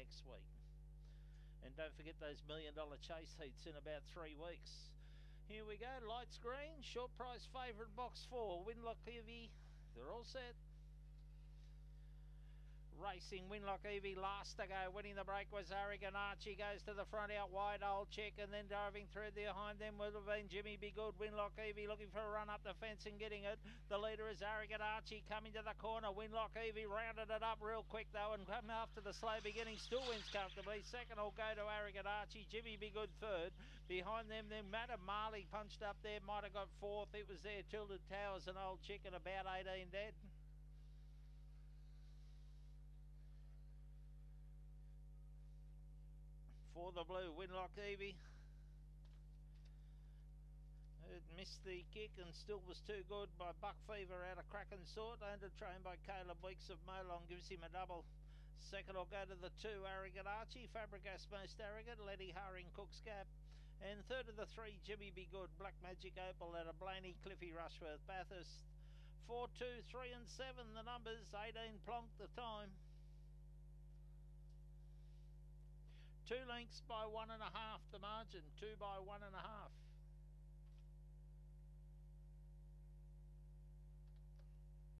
next week. And don't forget those million dollar chase heats in about three weeks. Here we go, lights green, short price favourite box four, Winlock Evie. They're all set. Racing Winlock Evie last to go. Winning the break was Arrogant Archie. Goes to the front out wide. Old Chick and then driving through behind them would have been Jimmy Be Good. Winlock Evie looking for a run up the fence and getting it. The leader is Arrogant Archie coming to the corner. Winlock Evie rounded it up real quick though and coming after the slow beginning. Still wins comfortably. Second will go to Arrogant Archie. Jimmy Be Good third. Behind them then Madam Marley punched up there. Might have got fourth. It was there. Tilted Towers and Old Chick about 18 dead. For the blue. Winlock Evie. It missed the kick and still was too good by Buck Fever out of Kraken Sort. Under trained by Caleb Weeks of Molong gives him a double. Second will go to the two, Arrogant Archie. Fabregas most arrogant. Letty Haring Cook's Gap. And third of the three, Jimmy Be Good. Black Magic Opal at a Blayney, Cliffy Rushworth, Bathurst. Four, two, three, and 7 the numbers. 18 plonk the time. Two lengths by one and a half the margin. Two by one and a half.